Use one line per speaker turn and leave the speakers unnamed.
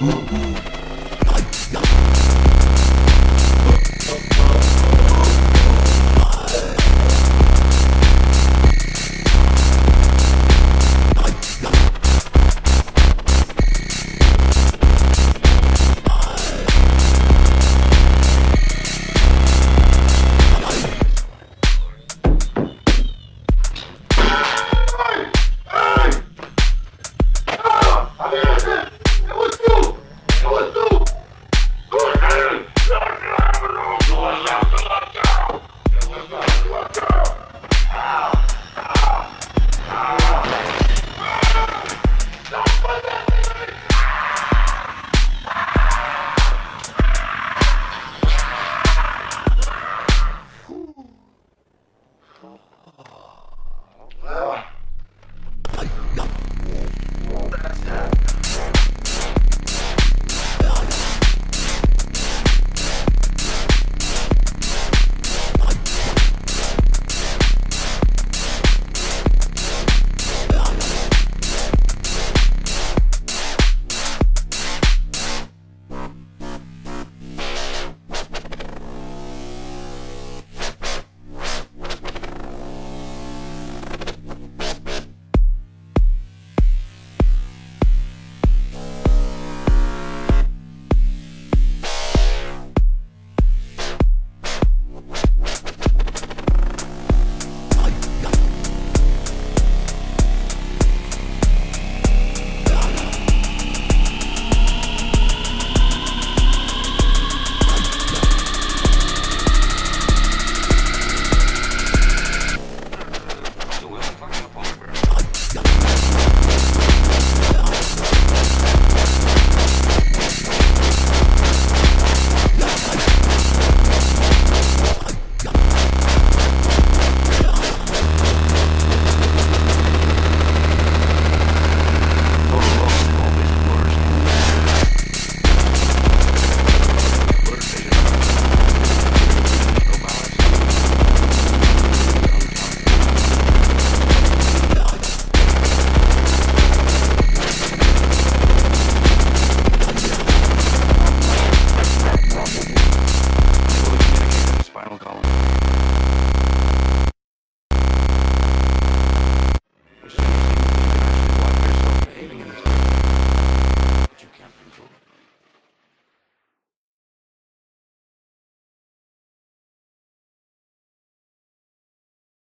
Yeah. Ah!
Oh.